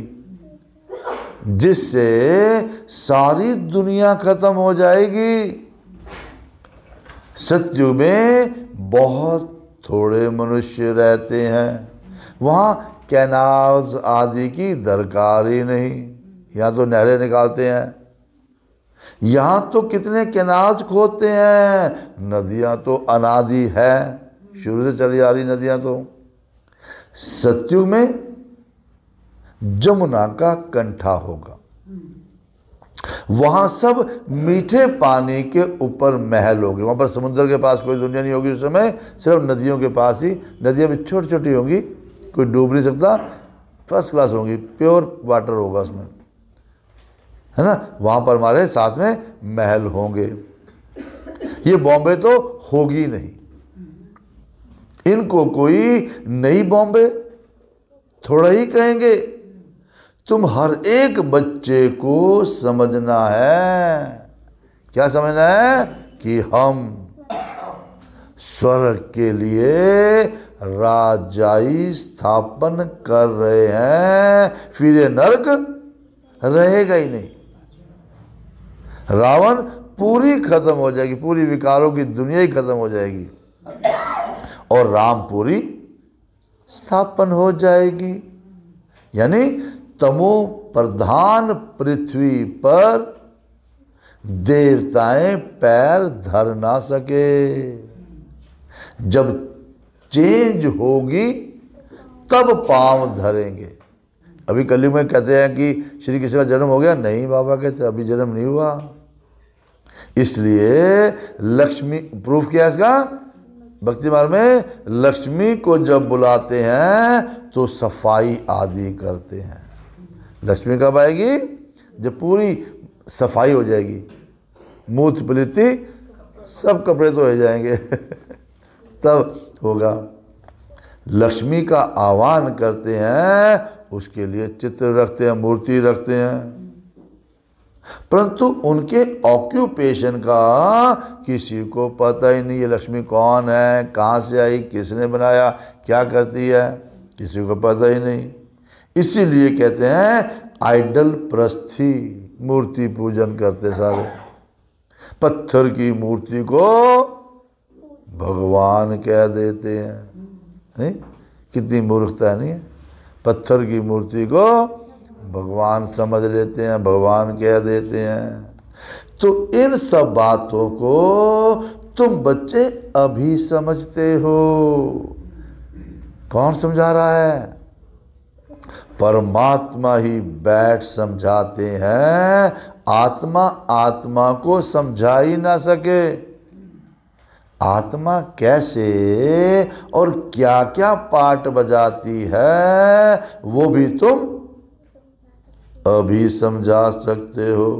जिससे सारी दुनिया खत्म हो जाएगी। सत्यु में बहुत थोड़े मनुष्य रहते हैं। वहाँ कैनाल्स आदि की दरकार ही नहीं। यहाँ तो नहरें निकालते हैं। यहाँ तो कितने कैनाल्स खोदते हैं? नदियाँ तो अनादि है। शुरू से चली आ रही नदियाँ तो। सत्यु में जमुना का कंठा होगा। वहाँ सब मीठे पानी के ऊपर महल होंगे वहाँ पर समुद्र के पास कोई दुनिया नहीं होगी उस समय। सिर्फ़ नदियों के पास ही। नदियाँ भी छोटी छोटी होंगी। कोई डूब नहीं सकता। फ़र्स्ट क्लास होंगी प्योर वाटर होगा उसमें। है ना? वहाँ पर हमारे साथ में महल होंगे। ये बॉम्बे तो होगी नहीं। इनको कोई नई बॉम्बे, थोड़ा ही कहेंगे, तुम हर एक बच्चे को समझना है। क्या समझना है? कि हम स्वर्ग के लिए राजाई स्थापन कर रहे हैं, फिर ये नर्क रहेगा ही नहीं। रावण पूरी खत्म हो जाएगी, पूरी विकारों की दुनिया ही खत्म हो जाएगी। और राम पूरी स्थापन हो जाएगी। यानी तमो प्रधान पृथ्वी पर देवताएँ पैर धर ना सके। जब चेंज होगी, तब पाँव धरेंगे। अभी कलयुग में कहते हैं कि श्री कृष्ण का जन्म हो गया, नहीं बाबा कहते अभी जन्म नहीं हुआ। इसलिए लक्ष्मी प्रूफ क्या है इसका? भक्ति मार्ग में लक्ष्मी को जब बुलाते हैं तो सफ़ाई आदि करते हैं। लक्ष्मी कब आएगी? जब पूरी सफ़ाई हो जाएगी। मूत प्रीति सब कपड़े तो हो जाएँगे। *laughs* तब होगा। लक्ष्मी का आह्वान करते हैं, उसके लिए चित्र रखते हैं, मूर्ति रखते हैं। परंतु उनके ऑक्यूपेशन का किसी को पता ही नहीं, ये लक्ष्मी कौन है, कहाँ से आई, किसने बनाया, क्या करती है, किसी को पता ही नहीं। इसीलिए कहते हैं आइडल प्रस्थी, मूर्ति पूजन करते सारे। पत्थर की मूर्ति को भगवान कह देते हैं। नहीं? कितनी मूर्खता नहीं पत्थर की मूर्ति को भगवान समझ लेते हैं, भगवान कह देते हैं। तो इन सब बातों को तुम बच्चे अभी समझते हो। कौन समझा रहा है? परमात्मा ही बैठ समझाते हैं। आत्मा आत्मा को समझा ही ना सके। आत्मा कैसे और क्या क्या पार्ट बजाती है, वो भी तुम अभी समझा सकते हो।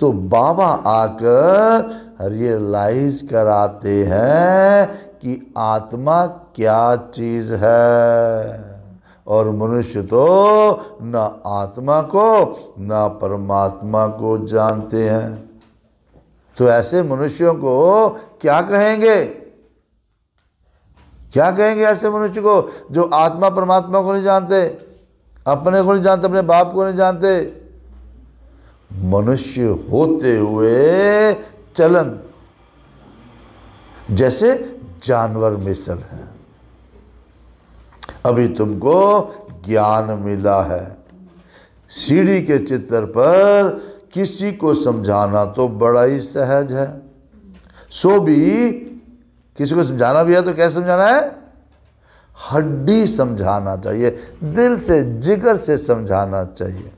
तो बाबा आकर रियलाइज़ कराते हैं कि आत्मा क्या चीज़ है। और मनुष्य तो न आत्मा को, न परमात्मा को जानते हैं। तो ऐसे मनुष्यों को क्या कहेंगे? क्या कहेंगे ऐसे मनुष्य को जो आत्मा परमात्मा को नहीं जानते, अपने को नहीं जानते, अपने बाप को नहीं जानते? मनुष्य होते हुए चलन, जैसे जानवर मिसल है। अभी तुमको ज्ञान मिला है। सीढ़ी के चित्र पर किसी को समझाना तो बड़ा ही सहज है। सो भी किसी को समझाना भी है तो कैसे समझाना है? हड्डी समझाना चाहिए, दिल से जिगर से समझाना चाहिए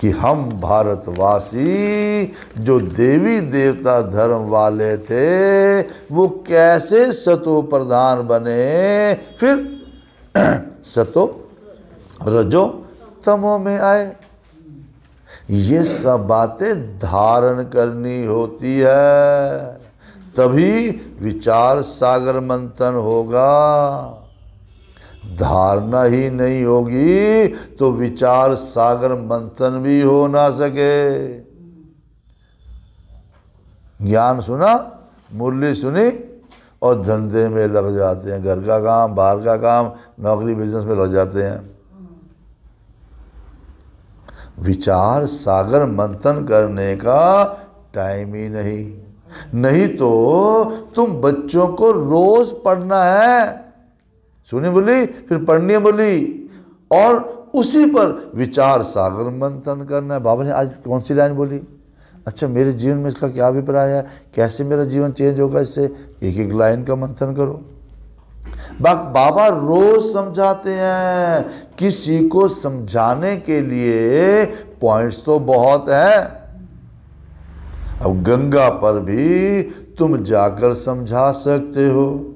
कि हम भारतवासी जो देवी देवता धर्म वाले थे, वो कैसे सतो प्रधान बने? फिर *clears throat* सतो रजो तमो में आए। ये सब बातें धारण करनी होती है। तभी विचार सागर मंथन होगा। धारणा ही नहीं होगी तो विचार सागर मंथन भी हो ना सके। ज्ञान सुना, मुरली सुनी और धंधे में लग जाते हैं, घर का काम, बाहर का काम, नौकरी बिज़नेस में लग जाते हैं। विचार सागर मंथन करने का टाइम ही नहीं। नहीं तो तुम बच्चों को रोज पढ़ना है। सुनी बोली? फिर पढ़नी बोली। और उसी पर विचार सागर मंथन करना है। बाबा ने आज कौन सी लाइन बोली? अच्छा मेरे जीवन में इसका क्या अभिप्राय है? कैसे मेरा जीवन चेंज होगा? इससे एक एक लाइन का मंथन करो। बाबा रोज समझाते हैं। किसी को समझाने के लिए पॉइंट्स तो बहुत है। अब गंगा पर भी तुम जाकर समझा सकते हो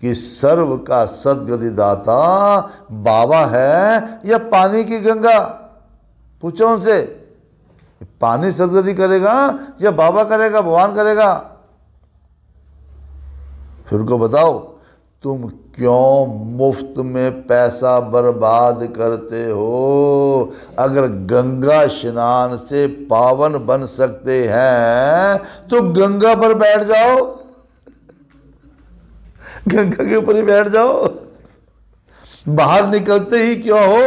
कि सर्व का सदगति दाता बाबा है या पानी की गंगा? पूछो उनसे। पानी सदगति करेगा या बाबा करेगा, भगवान करेगा? फिर उनको बताओ। तुम क्यों मुफ़्त में पैसा बर्बाद करते हो? अगर गंगा स्नान से पावन बन सकते हैं तो गंगा पर बैठ जाओ। गंगा के ऊपर ही बैठ जाओ। बाहर निकलते ही क्यों हो?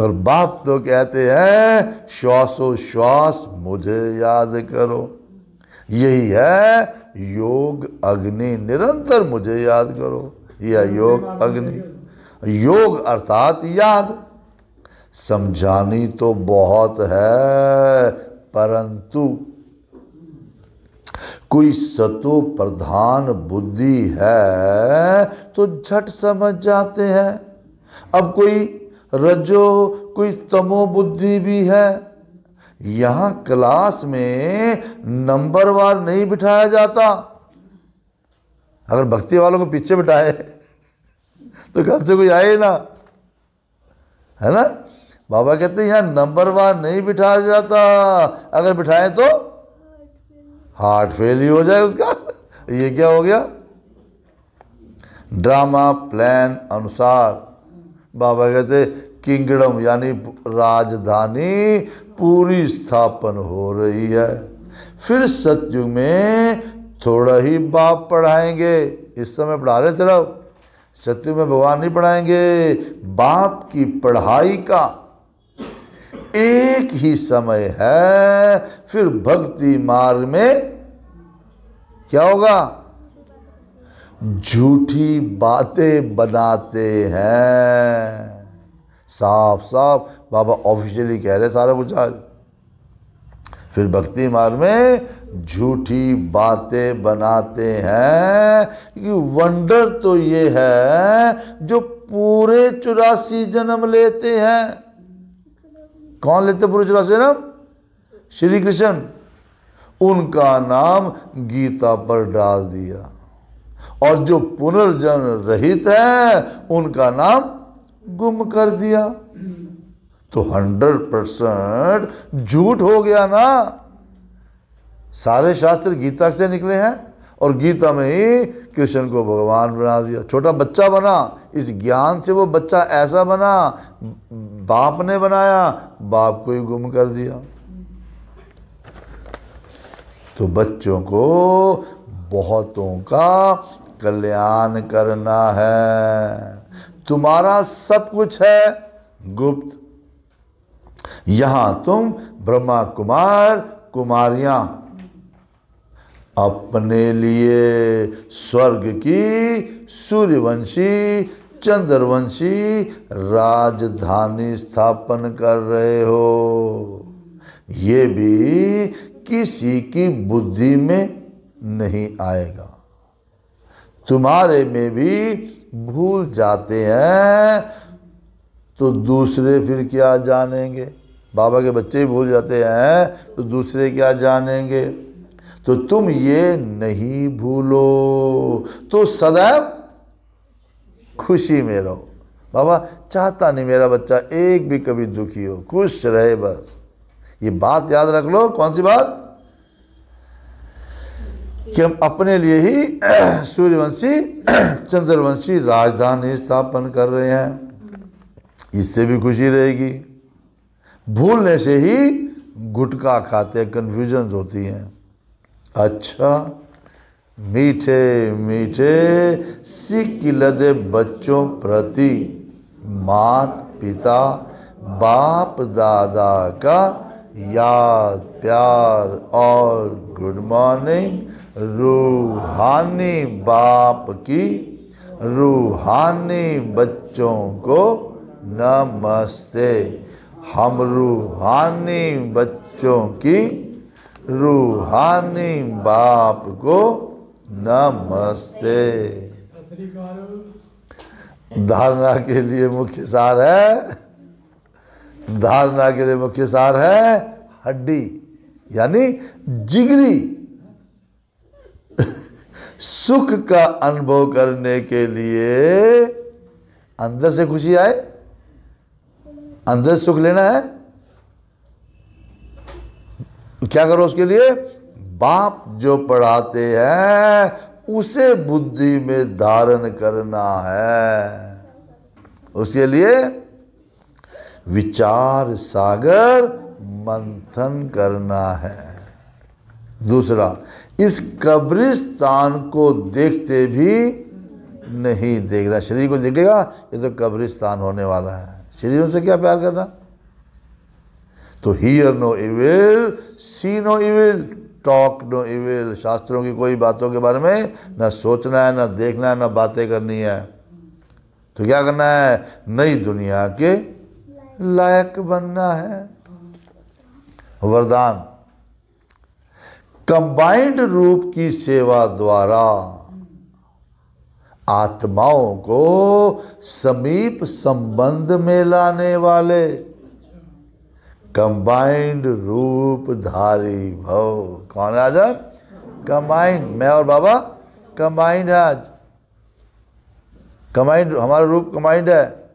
और बाप तो कहते हैं श्वासो श्वास मुझे याद करो। यही है योग अग्नि निरंतर मुझे याद करो। यह योग अग्नि। योग अर्थात याद। समझानी तो बहुत है परंतु कोई सतो प्रधान बुद्धि है तो झट समझ जाते हैं। अब कोई रजो कोई तमो बुद्धि भी है यहाँ क्लास में नंबरवार नहीं बिठाया जाता। अगर भक्ति वालों को पीछे बिठाए तो घर से कोई आए ना। है ना? बाबा कहते हैं, यहाँ नंबरवार नहीं बिठाया जाता। अगर बिठाए तो हार्ट फेल ही हो जाए उसका। *laughs* ये क्या हो गया? ड्रामा प्लान अनुसार बाबा कहते किंगडम यानी राजधानी पूरी स्थापन हो रही है। फिर सत्युग में थोड़ा ही बाप पढ़ाएँगे। इस समय पढ़ा रहे सिर्फ़। सत्युग में भगवान नहीं पढ़ाएँगे। बाप की पढ़ाई का एक ही समय है। फिर भक्ति मार्ग में क्या होगा? झूठी बातें बनाते हैं। साफ़ साफ़, बाबा ऑफिशियली कह रहे सारा कुछ आज। फिर भक्ति मार्ग में झूठी बातें बनाते हैं, कि वंडर तो ये है जो पूरे चौरासी जन्म लेते हैं। कौन लेते पूरे चौरासी जन्म? श्री कृष्ण। उनका नाम गीता पर डाल दिया। और जो पुनर्जन्म रहित है, उनका नाम गुम कर दिया। तो हंड्रेड परसेंट झूठ हो गया ना। सारे शास्त्र गीता से निकले हैं और गीता में ही कृष्ण को भगवान बना दिया। छोटा बच्चा बना, इस ज्ञान से वो बच्चा ऐसा बना, बाप ने बनाया, बाप को ही गुम कर दिया। तो बच्चों को बहुतों का कल्याण करना है। तुम्हारा सब कुछ है, गुप्त। यहाँ तुम ब्रह्मा कुमार कुमारियाँ। अपने लिए स्वर्ग की सूर्यवंशी, चंद्रवंशी राजधानी स्थापन कर रहे हो। ये भी किसी की बुद्धि में नहीं आएगा। तुम्हारे में भी भूल जाते हैं तो दूसरे फिर क्या जानेंगे? बाबा के बच्चे ही भूल जाते हैं तो दूसरे क्या जानेंगे? तो तुम ये नहीं भूलो तो सदैव खुशी में रहो। बाबा, चाहता नहीं मेरा बच्चा एक भी कभी दुखी हो, खुश रहे बस। ये बात याद रख लो, कौन सी बात? कि हम अपने लिए ही *clears throat* सूर्यवंशी, *clears throat* चंद्रवंशी राजधानी स्थापन कर रहे हैं। इससे भी खुशी रहेगी। भूलने से ही गुटका खाते कन्फ्यूज़न होती हैं। अच्छा मीठे मीठे सिक लदे बच्चों प्रति मात पिता, बाप दादा का याद, प्यार और गुड मॉर्निंग। रूहानी बाप की रूहानी बच्चों को नमस्ते। हम रूहानी बच्चों की रूहानी बाप को नमस्ते। धारणा के लिए मुख्य सार है, धारणा के लिए मुख्य सार है हड्डी, यानी जिगरी। सुख का अनुभव करने के लिए अंदर से खुशी आए? अंदर सुख लेना है? तो क्या करो उसके लिए? बाप जो पढ़ाते हैं, उसे बुद्धि में धारण करना है। उसके लिए विचार सागर मंथन करना है। दूसरा, इस कब्रिस्तान को देखते भी नहीं देख रहा शरीर को देखेगा, ये तो कब्रिस्तान होने वाला है। शरीरों से क्या प्यार करना? तो hear no evil see no evil talk no evil शास्त्रों की कोई बातों के बारे में ना सोचना है, ना देखना है, ना बातें करनी है। तो क्या करना है? नई दुनिया के लायक बनना है। वरदान। कंबाइंड रूप की सेवा द्वारा आत्माओं को समीप संबंध में लाने वाले कंबाइंड रूप धारी भव। कौन आज? कंबाइंड। मैं और बाबा? कंबाइंड है आज। कंबाइंड, हमारा रूप कंबाइंड है।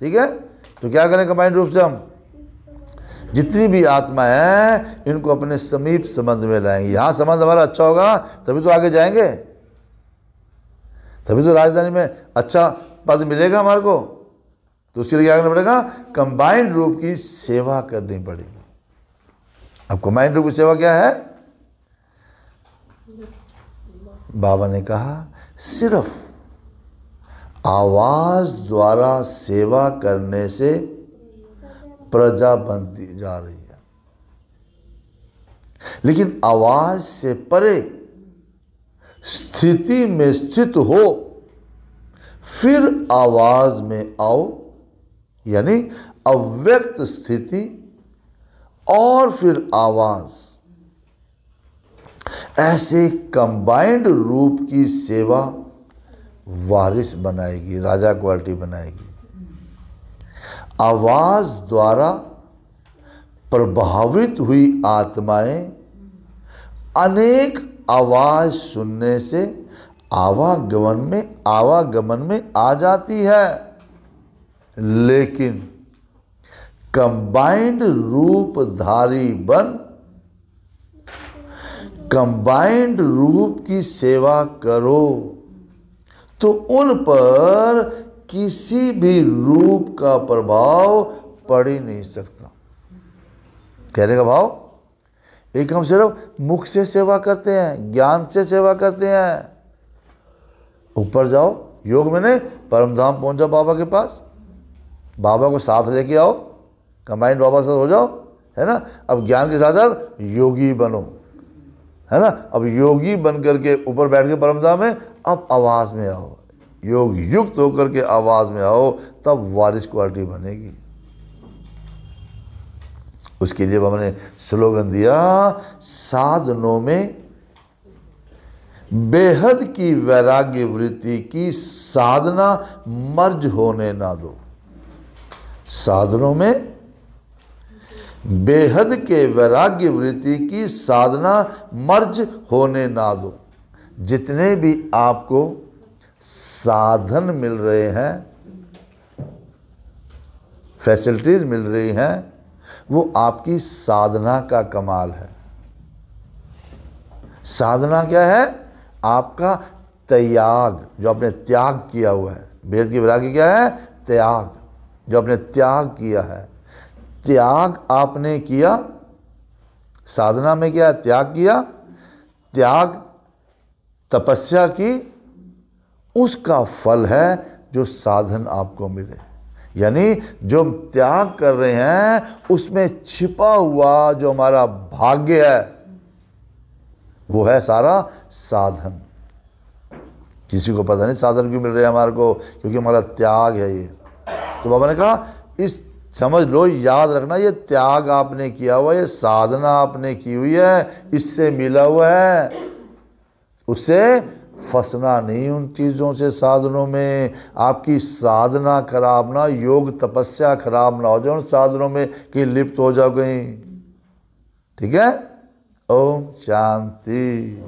ठीक है? तो क्या करें कंबाइंड रूप से हम? जितनी भी आत्मा है, इनको अपने समीप संबंध में लाएँगे। यहाँ संबंध हमारा अच्छा होगा, तभी तो आगे जाएँगे। तभी तो राजधानी में अच्छा पद मिलेगा हमारे को। तो उसके लिए क्या करना पड़ेगा? कंबाइंड रूप की सेवा करनी पड़ेगी। अब कंबाइंड रूप की सेवा क्या है? बाबा ने कहा, सिर्फ़ आवाज़ द्वारा सेवा करने से प्रजा बनती जा रही है। लेकिन आवाज़ से परे स्थिति में स्थित हो, फिर आवाज़ में आओ, यानी अव्यक्त स्थिति और फिर आवाज़। ऐसे कंबाइंड रूप की सेवा वारिस बनाएगी, राजा क्वालिटी बनाएगी। आवाज़ द्वारा प्रभावित हुई आत्माएँ अनेक आवाज़ सुनने से आवागमन में आवागमन में आ जाती है। लेकिन कंबाइंड रूपधारी बन, कंबाइंड रूप की सेवा करो तो उन पर किसी भी रूप का प्रभाव पड़ ही नहीं सकता। कहने का भाव? एक हम सिर्फ़ मुख से सेवा करते हैं, ज्ञान से सेवा करते हैं। ऊपर जाओ, योग में नहीं परम धाम पहुँच जाओ बाबा के पास। बाबा को साथ लेके आओ कंबाइंड बाबा साथ हो जाओ, है ना? अब ज्ञान के साथ साथ योगी बनो, है ना? अब योगी बन करके ऊपर बैठ के परम धाम में, अब आवाज़ में आओ। योग युक्त होकर के आवाज़ में आओ, तब वारिस क्वालिटी बनेगी। उसके लिए हमने स्लोगन दिया, साधनों में बेहद की वैराग्य वृत्ति की साधना मर्ज होने ना दो। साधनों में बेहद के वैराग्य वृत्ति की साधना मर्ज होने ना दो। जितने भी आपको साधन मिल रहे हैं फैसिलिटीज़ मिल रही हैं, वो आपकी साधना का कमाल है। साधना क्या है? आपका त्याग, जो आपने त्याग किया हुआ है। वेद की वैराग्य क्या है? त्याग, जो आपने त्याग किया है। त्याग आपने किया, साधना में क्या त्याग किया। त्याग तपस्या की उसका फल है जो साधन आपको मिले। यानी जो हम त्याग कर रहे हैं, उसमें छिपा हुआ जो हमारा भाग्य है, वो है सारा साधन। किसी को पता नहीं साधन क्यों मिल रहे हैं हमारे को, क्योंकि हमारा त्याग है ये। तो बाबा ने कहा, इस समझ लो, याद रखना, ये त्याग आपने किया हुआ, ये साधना आपने की हुई है, इससे मिला हुआ है। उससे फंसना नहीं उन चीज़ों से, साधनों में। आपकी साधना खराब ना, योग तपस्या खराब ना हो जाए, उन साधनों में कि लिप्त हो जाओ कहीं। ठीक है? ओम शांति।